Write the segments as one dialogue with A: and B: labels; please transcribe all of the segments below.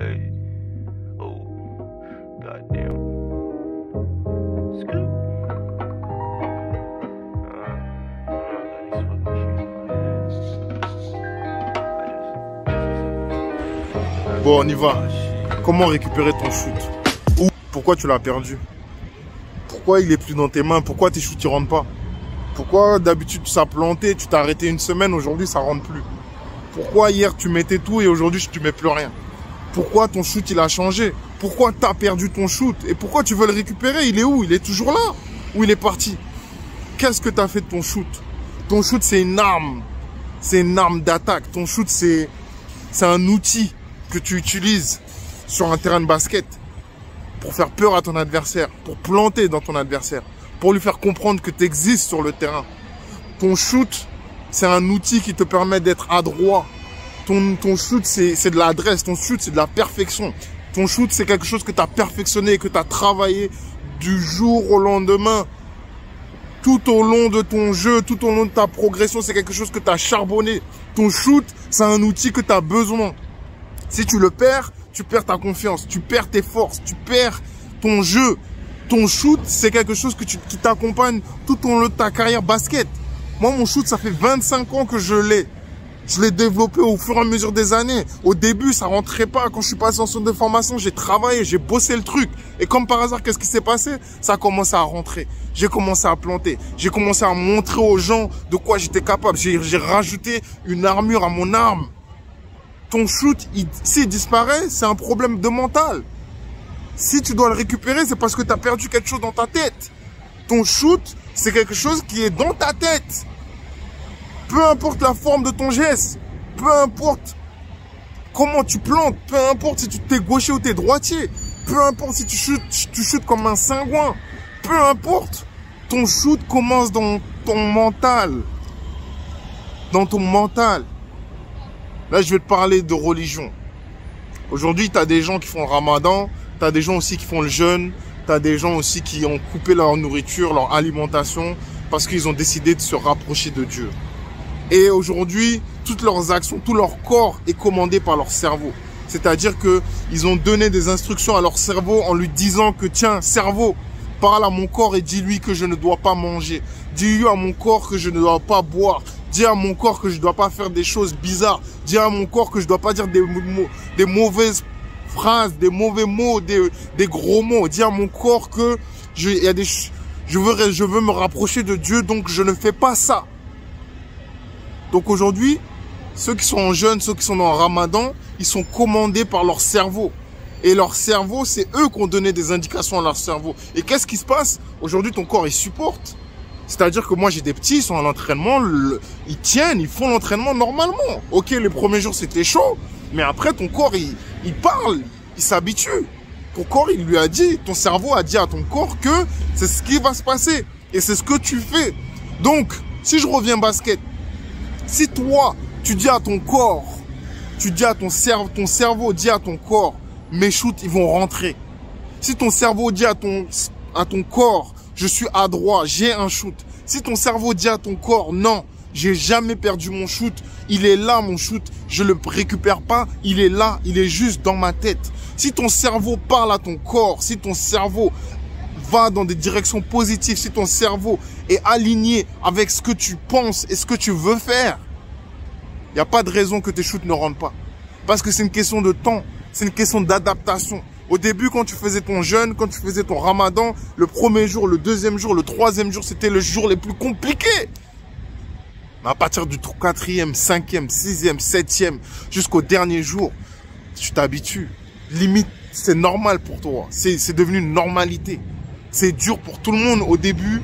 A: Oh.
B: Bon, on y va. Comment récupérer ton shoot? Ou pourquoi tu l'as perdu? Pourquoi il est plus dans tes mains? Pourquoi tes shoots ne rentrent pas? Pourquoi d'habitude ça planté, tu t'es arrêté une semaine, aujourd'hui ça rentre plus? Pourquoi hier tu mettais tout et aujourd'hui tu mets plus rien? Pourquoi ton shoot il a changé? Pourquoi tu as perdu ton shoot? Et pourquoi tu veux le récupérer? Il est où? Il est toujours là? Ou il est parti? Qu'est-ce que tu as fait de ton shoot? Ton shoot c'est une arme. C'est une arme d'attaque. Ton shoot c'est un outil que tu utilises sur un terrain de basket pour faire peur à ton adversaire, pour planter dans ton adversaire, pour lui faire comprendre que tu existes sur le terrain. Ton shoot, c'est un outil qui te permet d'être adroit. Ton, shoot, c'est de l'adresse. Ton shoot, c'est de la perfection. Ton shoot, c'est quelque chose que tu as perfectionné, que tu as travaillé du jour au lendemain. Tout au long de ton jeu, tout au long de ta progression, c'est quelque chose que tu as charbonné. Ton shoot, c'est un outil que tu as besoin. Si tu le perds, tu perds ta confiance, tu perds tes forces, tu perds ton jeu. Ton shoot, c'est quelque chose que tu, qui t'accompagne tout au long de ta carrière basket. Moi, mon shoot, ça fait 25 ans que je l'ai. Je l'ai développé au fur et à mesure des années. Au début, ça rentrait pas. Quand je suis passé en centre de formation, j'ai travaillé, j'ai bossé le truc. Et comme par hasard, qu'est-ce qui s'est passé? Ça a commencé à rentrer. J'ai commencé à planter. J'ai commencé à montrer aux gens de quoi j'étais capable. J'ai rajouté une armure à mon arme. Ton shoot, s'il disparaît, c'est un problème de mental. Si tu dois le récupérer, c'est parce que tu as perdu quelque chose dans ta tête. Ton shoot, c'est quelque chose qui est dans ta tête. Peu importe la forme de ton geste, peu importe comment tu plantes, peu importe si tu t'es gaucher ou t'es droitier, peu importe si tu shootes, tu shootes comme un cingouin, peu importe, ton shoot commence dans ton mental. Dans ton mental. Là, je vais te parler de religion. Aujourd'hui, tu as des gens qui font le ramadan, tu as des gens aussi qui font le jeûne, tu as des gens aussi qui ont coupé leur nourriture, leur alimentation, parce qu'ils ont décidé de se rapprocher de Dieu. Et aujourd'hui, toutes leurs actions, tout leur corps est commandé par leur cerveau. C'est-à-dire que ils ont donné des instructions à leur cerveau en lui disant que tiens, cerveau, parle à mon corps et dis-lui que je ne dois pas manger. Dis-lui à mon corps que je ne dois pas boire. Dis à mon corps que je ne dois pas faire des choses bizarres. Dis à mon corps que je ne dois pas dire des, mauvaises phrases, des mauvais mots, des, gros mots. Dis à mon corps que je veux me rapprocher de Dieu, donc je ne fais pas ça. Donc aujourd'hui, ceux qui sont en jeûne, ceux qui sont en ramadan, ils sont commandés par leur cerveau. Et leur cerveau, c'est eux qui ont donné des indications à leur cerveau. Et qu'est-ce qui se passe Aujourd'hui, ton corps, il supporte. C'est-à-dire que moi, j'ai des petits, ils sont à l'entraînement, ils tiennent, ils font l'entraînement normalement. Ok, les premiers jours, c'était chaud, mais après, ton corps, il, il parle, il s'habitue. Ton corps, il lui a dit, ton cerveau a dit à ton corps que c'est ce qui va se passer. Et c'est ce que tu fais. Donc, si je reviens basket, si toi, tu dis à ton corps, tu dis à ton cerveau, ton cerveau dit à ton corps, mes shoots, ils vont rentrer. Si ton cerveau dit à ton, à corps, je suis adroit, j'ai un shoot. Si ton cerveau dit à ton corps, non, j'ai jamais perdu mon shoot, il est là mon shoot, je le récupère pas, il est là, il est juste dans ma tête. Si ton cerveau parle à ton corps, si ton cerveau va dans des directions positives, si ton cerveau est aligné avec ce que tu penses et ce que tu veux faire, il n'y a pas de raison que tes shoots ne rentrent pas. Parce que c'est une question de temps, c'est une question d'adaptation. Au début, quand tu faisais ton jeûne, quand tu faisais ton ramadan, le premier jour, le deuxième jour, le troisième jour, c'était le jour les plus compliqués. Mais à partir du quatrième, cinquième, sixième, septième, jusqu'au dernier jour, tu t'habitues. Limite, c'est normal pour toi. C'est devenu une normalité. C'est dur pour tout le monde au début.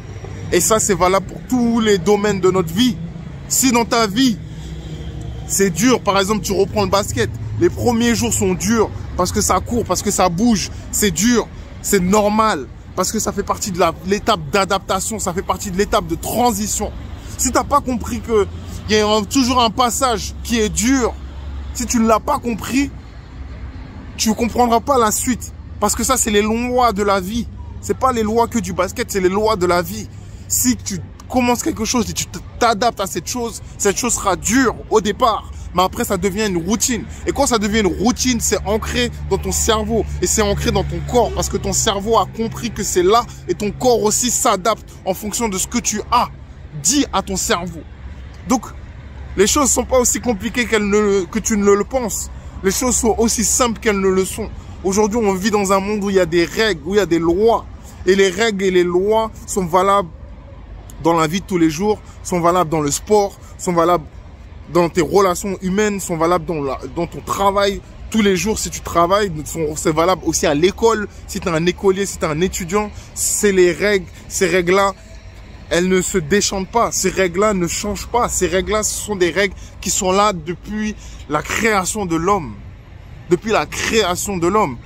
B: Et ça, c'est valable pour tous les domaines de notre vie. Si dans ta vie, c'est dur, par exemple, tu reprends le basket, les premiers jours sont durs parce que ça court, parce que ça bouge, c'est dur, c'est normal, parce que ça fait partie de l'étape d'adaptation, ça fait partie de l'étape de transition. Si tu n'as pas compris que il y a toujours un passage qui est dur, si tu ne l'as pas compris, tu comprendras pas la suite. Parce que ça, c'est les lois de la vie. C'est pas les lois que du basket, c'est les lois de la vie. Si tu commences quelque chose et tu t'adaptes à cette chose, cette chose sera dure au départ. mais après ça devient une routine. Et quand ça devient une routine, c'est ancré dans ton cerveau et c'est ancré dans ton corps parce que ton cerveau a compris que c'est là et ton corps aussi s'adapte en fonction de ce que tu as dit à ton cerveau. Donc, les choses sont pas aussi compliquées qu'elles ne, que tu ne le penses. Les choses sont aussi simples qu'elles ne le sont. Aujourd'hui, on vit dans un monde où il y a des règles, où il y a des lois. Et les règles et les lois sont valables dans la vie de tous les jours, sont valables dans le sport, sont valables dans tes relations humaines, sont valables dans, ton travail. Tous les jours si tu travailles, c'est valable aussi à l'école, si tu es un écolier, si tu es un étudiant, c'est les règles, ces règles-là, elles ne se déchantent pas, ces règles-là ne changent pas, ces règles-là, ce sont des règles qui sont là depuis la création de l'homme, depuis la création de l'homme.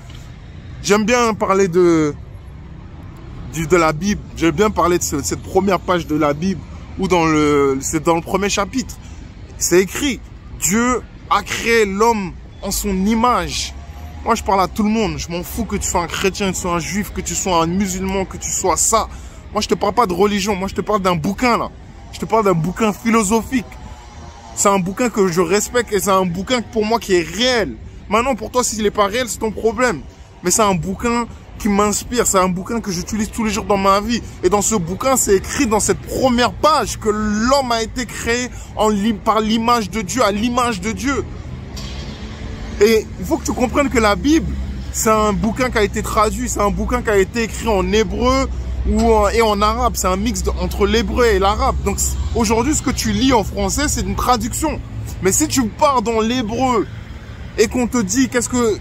B: J'aime bien parler de, de la Bible, j'aime bien parler de cette première page de la Bible, ou dans le, c'est dans le premier chapitre. C'est écrit, Dieu a créé l'homme en son image. Moi, je parle à tout le monde. Je m'en fous que tu sois un chrétien, que tu sois un juif, que tu sois un musulman, que tu sois ça. Moi, je te parle pas de religion. Moi, je te parle d'un bouquin, là. Je te parle d'un bouquin philosophique. C'est un bouquin que je respecte et c'est un bouquin pour moi qui est réel. Maintenant, pour toi, s'il n'est pas réel, c'est ton problème. Mais c'est un bouquin qui m'inspire. C'est un bouquin que j'utilise tous les jours dans ma vie. Et dans ce bouquin, c'est écrit dans cette première page que l'homme a été créé par l'image de Dieu, à l'image de Dieu. Et il faut que tu comprennes que la Bible, c'est un bouquin qui a été traduit, c'est un bouquin qui a été écrit en hébreu ou et en arabe. C'est un mix entre l'hébreu et l'arabe. Donc aujourd'hui, ce que tu lis en français, c'est une traduction. Mais si tu pars dans l'hébreu et qu'on te dit qu'est-ce que,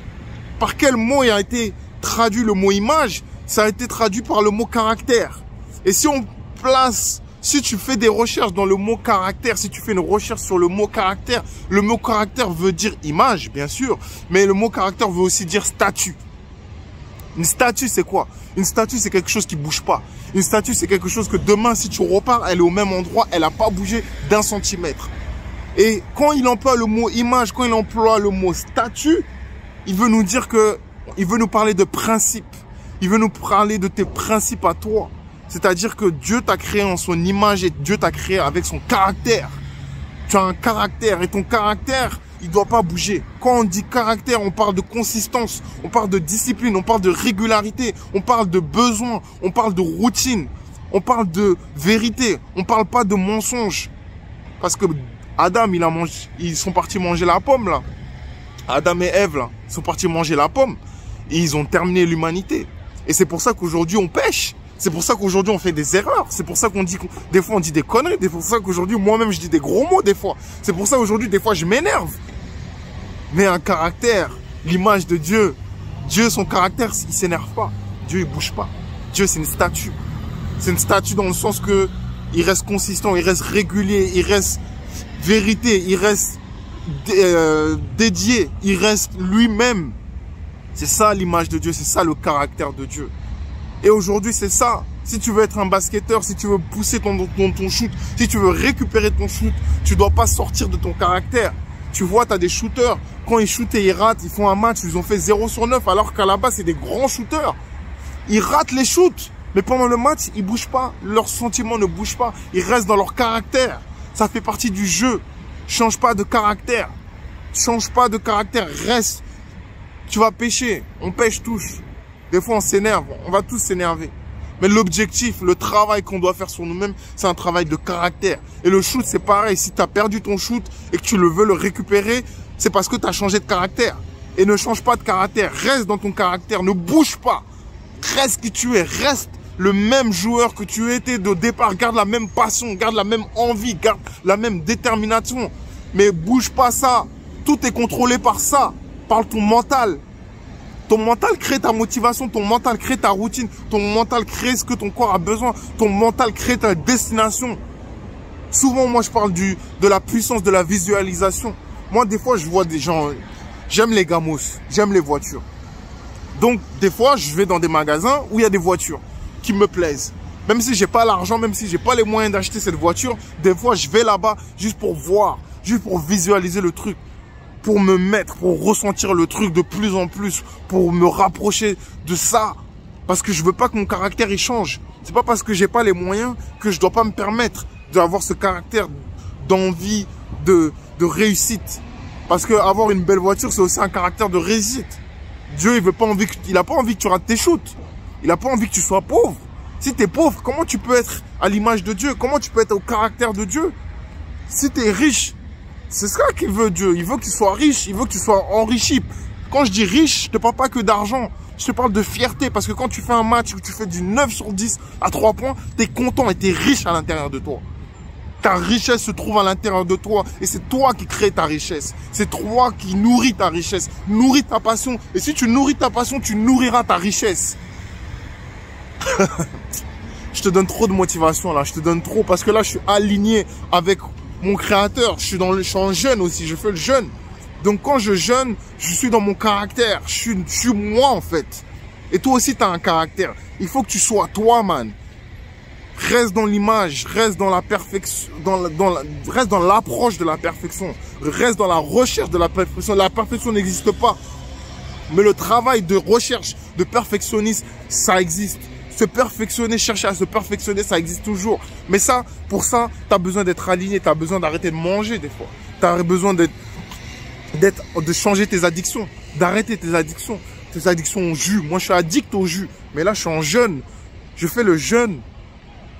B: par quel mot a été traduit le mot image, ça a été traduit par le mot caractère. Et si on place, si tu fais des recherches dans le mot caractère, si tu fais une recherche sur le mot caractère, le mot caractère veut dire image, bien sûr, mais le mot caractère veut aussi dire statut. Une statue, c'est quoi? Une statue, c'est quelque chose qui bouge pas. Une statue, c'est quelque chose que demain, si tu repars, elle est au même endroit, elle n'a pas bougé d'un centimètre. Et quand il emploie le mot image, quand il emploie le mot statue, il veut nous dire que il veut nous parler de principes. Il veut nous parler de tes principes à toi. C'est-à-dire que Dieu t'a créé en son image et Dieu t'a créé avec son caractère. Tu as un caractère et ton caractère, il doit pas bouger. Quand on dit caractère, on parle de consistance, on parle de discipline, on parle de régularité, on parle de besoin, on parle de routine, on parle de vérité, on parle pas de mensonge. Parce que Adam, ils sont partis manger la pomme là. Adam et Ève là, sont partis manger la pomme ils ont terminé l'humanité. Et c'est pour ça qu'aujourd'hui on pêche. C'est pour ça qu'aujourd'hui on fait des erreurs. C'est pour ça qu'on dit, des fois on dit des conneries. C'est pour ça qu'aujourd'hui moi-même je dis des gros mots des fois. C'est pour ça qu'aujourd'hui des fois je m'énerve. Mais un caractère, l'image de Dieu, Dieu son caractère, il s'énerve pas. Dieu il bouge pas. Dieu c'est une statue. C'est une statue dans le sens que il reste consistant, il reste régulier, il reste vérité, il reste euh, dédié, il reste lui-même. C'est ça l'image de Dieu, c'est ça le caractère de Dieu. Et aujourd'hui, c'est ça. Si tu veux être un basketteur, si tu veux pousser ton, ton, ton shoot, si tu veux récupérer ton shoot, tu dois pas sortir de ton caractère. Tu vois, tu as des shooters, quand ils shootent et ils ratent, ils font un match, ils ont fait 0 sur 9, alors qu'à la base, c'est des grands shooters. Ils ratent les shoots, mais pendant le match, ils bougent pas. Leurs sentiments ne bougent pas. Ils restent dans leur caractère. Ça fait partie du jeu. Change pas de caractère. Change pas de caractère. Reste. Tu vas pêcher. On pêche tous. Des fois, on s'énerve. On va tous s'énerver. Mais l'objectif, le travail qu'on doit faire sur nous-mêmes, c'est un travail de caractère. Et le shoot, c'est pareil. Si tu as perdu ton shoot et que tu le veux le récupérer, c'est parce que tu as changé de caractère. Et ne change pas de caractère. Reste dans ton caractère. Ne bouge pas. Reste qui tu es. Reste le même joueur que tu étais de départ. Garde la même passion. Garde la même envie. Garde la même détermination. Mais bouge pas ça. Tout est contrôlé par ça. Par ton mental. Ton mental crée ta motivation, ton mental crée ta routine, ton mental crée ce que ton corps a besoin, ton mental crée ta destination. Souvent, moi, je parle du, de la puissance de la visualisation. Moi, des fois, je vois des gens, j'aime les gamos, j'aime les voitures. Donc, des fois, je vais dans des magasins où il y a des voitures qui me plaisent. Même si j'ai pas l'argent, même si j'ai pas les moyens d'acheter cette voiture, des fois, je vais là-bas juste pour voir, juste pour visualiser le truc pour me mettre, pour ressentir le truc de plus en plus, pour me rapprocher de ça. Parce que je veux pas que mon caractère il change. C'est pas parce que j'ai pas les moyens que je dois pas me permettre d'avoir ce caractère d'envie, de, de réussite. Parce que avoir une belle voiture, c'est aussi un caractère de réussite. Dieu, il veut pas pas envie que tu rates tes shoots. Il a pas envie que tu sois pauvre. Si tu es pauvre, comment tu peux être à l'image de Dieu? Comment tu peux être au caractère de Dieu? Si tu es riche, c'est ça qu'il veut Dieu. Il veut que tu sois riche, il veut que tu sois enrichi. Quand je dis riche, je te parle pas que d'argent. Je te parle de fierté parce que quand tu fais un match où tu fais du 9 sur 10 à 3 points, tu es content et tu es riche à l'intérieur de toi. Ta richesse se trouve à l'intérieur de toi et c'est toi qui crée ta richesse. C'est toi qui nourris ta richesse, nourris ta passion. Et si tu nourris ta passion, tu nourriras ta richesse. je te donne trop de motivation là, je te donne trop parce que là je suis aligné avec mon créateur. Je suis dans le, je jeune aussi, je fais le jeûne. Donc quand je jeûne, je suis dans mon caractère, je suis, moi en fait. Et toi aussi tu as un caractère. Il faut que tu sois toi man. Reste dans l'image, reste dans la perfection, reste dans l'approche de la perfection, reste dans la recherche de la perfection. La perfection n'existe pas. Mais le travail de recherche, de perfectionnisme, ça existe. Se perfectionner, chercher à se perfectionner, ça existe toujours. Mais ça, pour ça, tu as besoin d'être aligné, tu as besoin d'arrêter de manger des fois. Tu as besoin d'être, de changer tes addictions, d'arrêter tes addictions. Tes addictions au jus. Moi, je suis addict au jus. Mais là, je suis en jeûne. Je fais le jeûne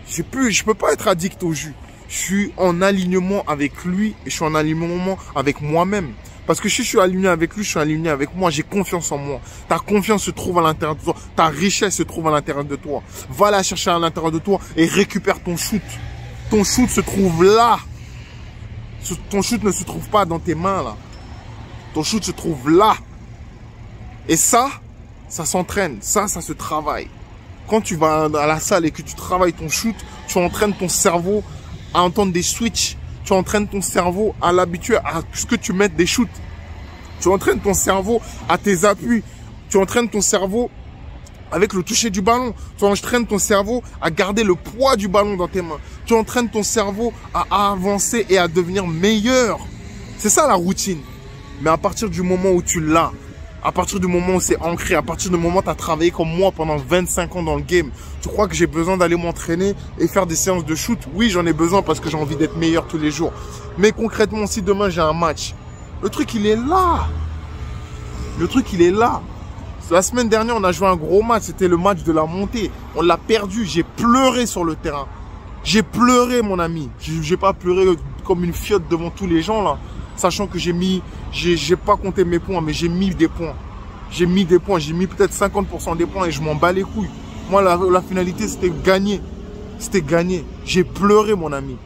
B: je je peux pas être addict au jus. Je suis en alignement avec lui et je suis en alignement avec moi-même. Parce que si je suis aligné avec lui, je suis aligné avec moi, j'ai confiance en moi. Ta confiance se trouve à l'intérieur de toi. Ta richesse se trouve à l'intérieur de toi. Va la chercher à l'intérieur de toi et récupère ton shoot. Ton shoot se trouve là. Ton shoot ne se trouve pas dans tes mains là. Ton shoot se trouve là. Et ça, ça s'entraîne. Ça, ça se travaille quand tu vas à la salle et que tu travailles ton shoot, tu entraînes ton cerveau à entendre des switches. Tu entraînes ton cerveau à l'habituer à ce que tu mettes des shoots. Tu entraînes ton cerveau à tes appuis. Tu entraînes ton cerveau avec le toucher du ballon. Tu entraînes ton cerveau à garder le poids du ballon dans tes mains. Tu entraînes ton cerveau à avancer et à devenir meilleur. C'est ça la routine. Mais à partir du moment où tu l'as, à partir du moment où c'est ancré, à partir du moment où tu as travaillé comme moi pendant 25 ans dans le game, tu crois que j'ai besoin d'aller m'entraîner et faire des séances de shoot? Oui, j'en ai besoin parce que j'ai envie d'être meilleur tous les jours. Mais concrètement, si demain j'ai un match, le truc il est là. Le truc il est là. La semaine dernière, on a joué un gros match, c'était le match de la montée. On l'a perdu, j'ai pleuré sur le terrain. J'ai pleuré mon ami. J'ai pas pleuré comme une fiotte devant tous les gens là sachant que j'ai mis, j'ai pas compté mes points, mais j'ai mis des points. J'ai mis des points, j'ai mis peut-être 50% des points et je m'en bats les couilles. Moi, la, finalité, c'était gagner. C'était gagner. J'ai pleuré, mon ami.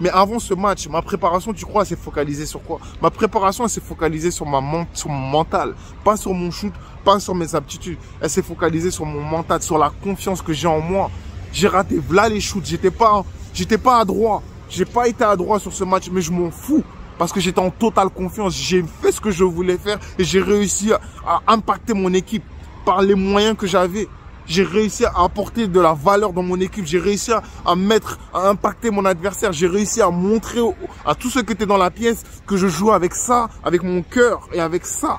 B: Mais avant ce match, ma préparation, tu crois, s'est focalisée sur quoi? Ma préparation, elle s'est focalisée sur, ma, sur mon mental. Pas sur mon shoot, pas sur mes aptitudes. Elle s'est focalisée sur mon mental, sur la confiance que j'ai en moi. J'ai raté là les shoots. J'étais pas, j'étais pas à droit. J'ai pas été à droit sur ce match, mais je m'en fous parce que j'étais en totale confiance. J'ai fait ce que je voulais faire et j'ai réussi à, impacter mon équipe par les moyens que j'avais. J'ai réussi à apporter de la valeur dans mon équipe. J'ai réussi à, mettre, à impacter mon adversaire. J'ai réussi à montrer à tous ceux qui étaient dans la pièce que je joue avec ça, avec mon cœur et avec ça.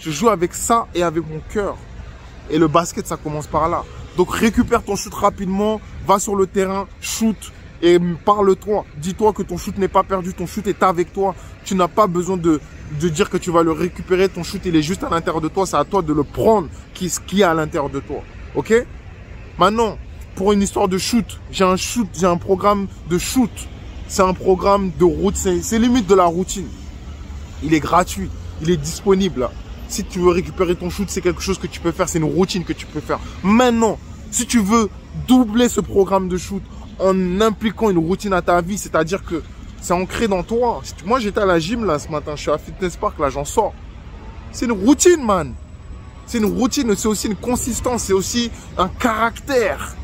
B: Je joue avec ça et avec mon cœur. Et le basket, ça commence par là. Donc récupère ton shoot rapidement, va sur le terrain, shoot, et parle-toi. Dis-toi que ton shoot n'est pas perdu, ton shoot est avec toi. Tu n'as pas besoin de, de dire que tu vas le récupérer. Ton shoot, il est juste à l'intérieur de toi. C'est à toi de le prendre, qui, ce qui est à l'intérieur de toi. Ok? Maintenant, pour une histoire de shoot, j'ai un shoot, j'ai un programme de shoot. C'est un programme de route, c'est limite de la routine. Il est gratuit, il est disponible. Si tu veux récupérer ton shoot, c'est quelque chose que tu peux faire, c'est une routine que tu peux faire. Maintenant, si tu veux doubler ce programme de shoot en impliquant une routine à ta vie, c'est-à-dire que c'est ancré dans toi. Moi, j'étais à la gym là ce matin, je suis à Fitness Park, là, j'en sors. C'est une routine, man. C'est une routine, c'est aussi une consistance, c'est aussi un caractère.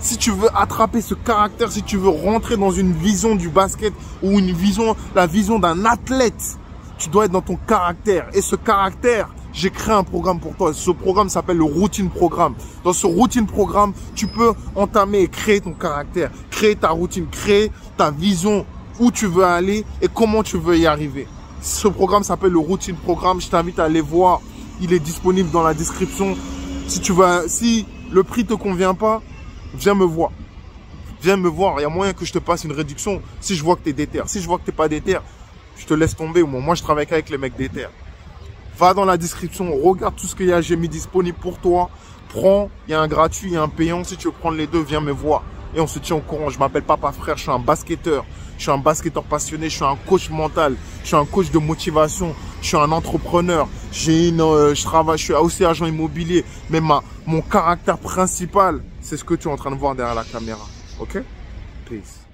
B: Si tu veux attraper ce caractère, si tu veux rentrer dans une vision du basket ou une vision, la vision d'un athlète, tu dois être dans ton caractère. Et ce caractère, j'ai créé un programme pour toi. Ce programme s'appelle le Routine Programme. Dans ce Routine Programme, tu peux entamer et créer ton caractère, créer ta routine, créer ta vision où tu veux aller et comment tu veux y arriver. Ce programme s'appelle le Routine Programme. Je t'invite à aller voir. Il est disponible dans la description. Si tu vas, si le prix te convient pas, viens me voir. Viens me voir. Il y a moyen que je te passe une réduction si je vois que tu es déter. Si je vois que tu n'es pas déter, je te laisse tomber. Moi, je travaille qu'avec les mecs terres. Va dans la description, regarde tout ce qu'il y a, j'ai mis disponible pour toi. Prends, il y a un gratuit, il y a un payant. Si tu veux prendre les deux, viens me voir. Et on se tient au courant. Je m'appelle Papa Frère, je suis un basketteur. Je suis un basketteur passionné, je suis un coach mental, je suis un coach de motivation, je suis un entrepreneur. J'ai une, euh, je travaille, je suis aussi agent immobilier. Mais ma, mon caractère principal, c'est ce que tu es en train de voir derrière la caméra. Ok? Peace.